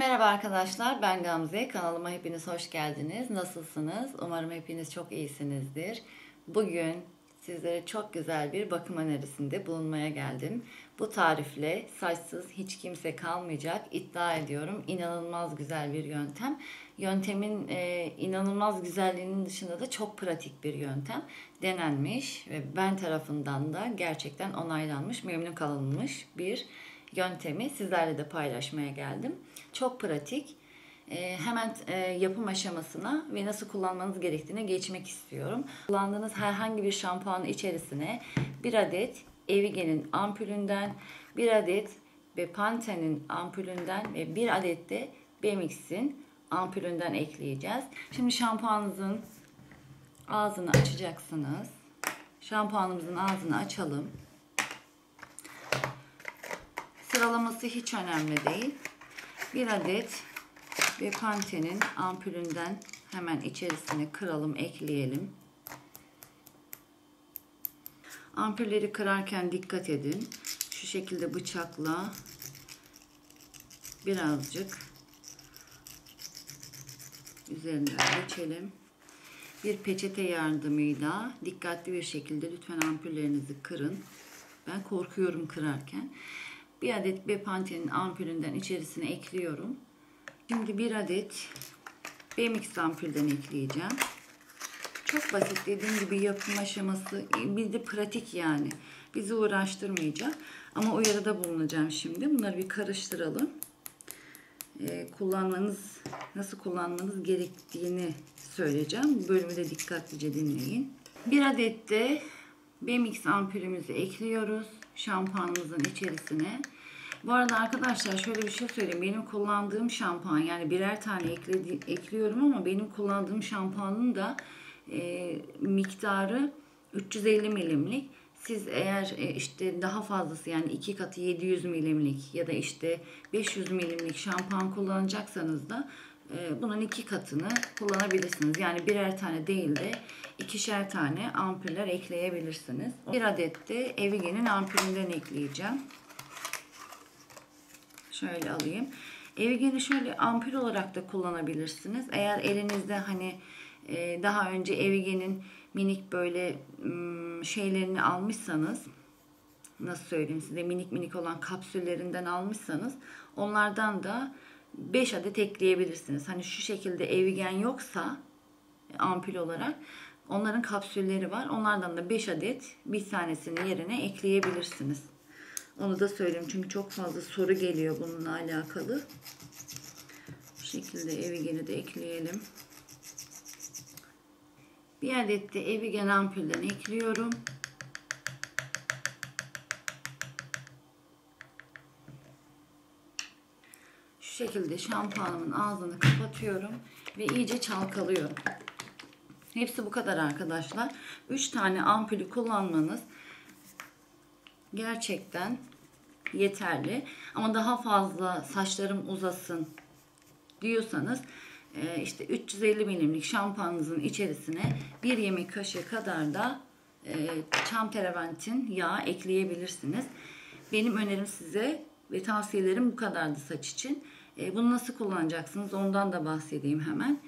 Merhaba arkadaşlar, ben Gamze. Kanalıma hepiniz hoş geldiniz. Nasılsınız? Umarım hepiniz çok iyisinizdir. Bugün sizlere çok güzel bir bakım önerisinde bulunmaya geldim. Bu tarifle saçsız hiç kimse kalmayacak iddia ediyorum. İnanılmaz güzel bir yöntem. Yöntemin e, inanılmaz güzelliğinin dışında da çok pratik bir yöntem. Denenmiş ve ben tarafından da gerçekten onaylanmış, memnun kalınmış bir yöntemi sizlerle de paylaşmaya geldim. Çok pratik. Ee, hemen e, yapım aşamasına ve nasıl kullanmanız gerektiğine geçmek istiyorum. Kullandığınız herhangi bir şampuanın içerisine bir adet Evige'nin ampulünden, bir adet Bepantene'in ampulünden ve bir adet de Bemix'in ampulünden ekleyeceğiz. Şimdi şampuanınızın ağzını açacaksınız. Şampuanımızın ağzını açalım. Sıralaması hiç önemli değil. Bir adet ve Pantene'in ampulünden hemen içerisine kıralım, ekleyelim. Ampulleri kırarken dikkat edin. Şu şekilde bıçakla birazcık üzerinden geçelim. Bir peçete yardımıyla dikkatli bir şekilde lütfen ampullerinizi kırın. Ben korkuyorum kırarken. Bir adet Bepantene'in ampulünden içerisine ekliyorum. Şimdi bir adet Bemix ampulden ekleyeceğim. Çok basit dediğim gibi yapım aşaması bir de pratik yani. Bizi uğraştırmayacak. Ama uyarıda bulunacağım şimdi. Bunları bir karıştıralım. Ee, kullanmanız, nasıl kullanmanız gerektiğini söyleyeceğim. Bu bölümü de dikkatlice dinleyin. Bir adet de Bemix ampulümüzü ekliyoruz şampuanımızın içerisine. Bu arada arkadaşlar şöyle bir şey söyleyeyim. Benim kullandığım şampuan yani birer tane ekledi, ekliyorum ama benim kullandığım şampuanın da e, miktarı 350 milimlik. Siz eğer e, işte daha fazlası yani iki katı 700 milimlik ya da işte 500 milimlik şampuan kullanacaksanız da bunun iki katını kullanabilirsiniz. Yani birer tane değil de ikişer tane ampuller ekleyebilirsiniz. Bir adet de Evige'nin ampulünden ekleyeceğim. Şöyle alayım. Evige'ni şöyle ampul olarak da kullanabilirsiniz. Eğer elinizde hani e, daha önce Evige'nin minik böyle şeylerini almışsanız nasıl söyleyeyim size minik minik olan kapsüllerinden almışsanız onlardan da 5 adet ekleyebilirsiniz. Hani şu şekilde Evigen yoksa ampul olarak onların kapsülleri var. Onlardan da 5 adet bir tanesinin yerine ekleyebilirsiniz. Onu da söyleyeyim çünkü çok fazla soru geliyor bununla alakalı. Bu şekilde Evigen'i de ekleyelim. Bir adet de Evigen ampulden ekliyorum. Şekilde şampuanımın ağzını kapatıyorum ve iyice çalkalıyorum. Hepsi bu kadar arkadaşlar. 3 tane ampulü kullanmanız gerçekten yeterli. Ama daha fazla saçlarım uzasın diyorsanız e, işte 350 milimlik şampuanınızın içerisine bir yemek kaşığı kadar da e, çam terebentin yağı ekleyebilirsiniz. Benim önerim size ve tavsiyelerim bu kadardı saç için. E, bunu nasıl kullanacaksınız ondan da bahsedeyim hemen.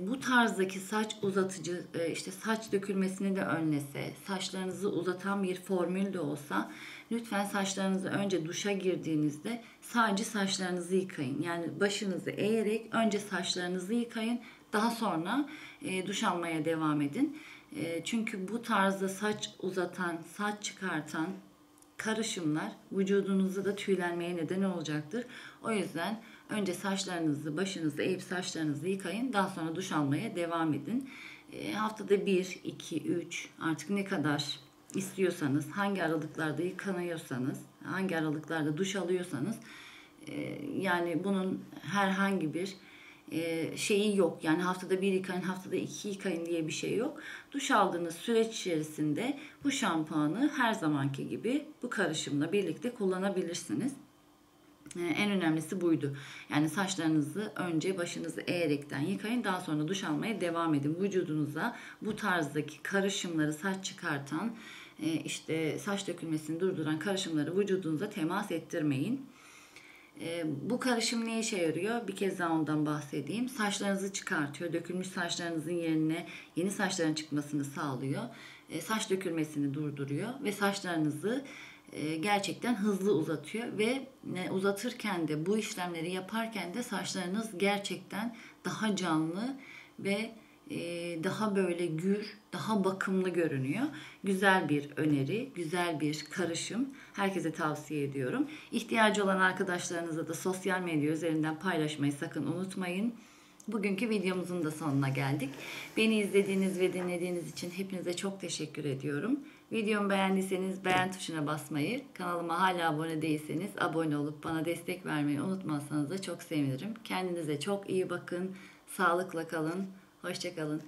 Bu tarzdaki saç uzatıcı işte saç dökülmesini de önlese, saçlarınızı uzatan bir formül de olsa lütfen saçlarınızı önce duşa girdiğinizde sadece saçlarınızı yıkayın. Yani başınızı eğerek önce saçlarınızı yıkayın. Daha sonra e, duş almaya devam edin. E, çünkü bu tarzda saç uzatan, saç çıkartan karışımlar vücudunuzda da tüylenmeye neden olacaktır. O yüzden önce saçlarınızı, başınızı eğip saçlarınızı yıkayın. Daha sonra duş almaya devam edin. E, haftada 1, 2, 3 artık ne kadar istiyorsanız, hangi aralıklarda yıkanıyorsanız, hangi aralıklarda duş alıyorsanız e, yani bunun herhangi bir şeyi yok. Yani haftada bir yıkayın, haftada iki yıkayın diye bir şey yok. Duş aldığınız süreç içerisinde bu şampuanı her zamanki gibi bu karışımla birlikte kullanabilirsiniz. E, en önemlisi buydu. Yani saçlarınızı önce başınızı eğerekten yıkayın. Daha sonra duş almaya devam edin. Vücudunuza bu tarzdaki karışımları saç çıkartan, e, işte saç dökülmesini durduran karışımları vücudunuza temas ettirmeyin. E, bu karışım ne işe yarıyor? Bir kez daha ondan bahsedeyim. Saçlarınızı çıkartıyor. Dökülmüş saçlarınızın yerine yeni saçların çıkmasını sağlıyor. E, saç dökülmesini durduruyor ve saçlarınızı e, gerçekten hızlı uzatıyor ve e, uzatırken de bu işlemleri yaparken de saçlarınız gerçekten daha canlı ve daha böyle gür, daha bakımlı görünüyor. Güzel bir öneri, güzel bir karışım. Herkese tavsiye ediyorum. İhtiyacı olan arkadaşlarınıza da sosyal medya üzerinden paylaşmayı sakın unutmayın. Bugünkü videomuzun da sonuna geldik. Beni izlediğiniz ve dinlediğiniz için hepinize çok teşekkür ediyorum. Videomu beğendiyseniz beğen tuşuna basmayı, kanalıma hala abone değilseniz abone olup bana destek vermeyi unutmazsanız da çok sevinirim. Kendinize çok iyi bakın, sağlıkla kalın, hoşçakalın.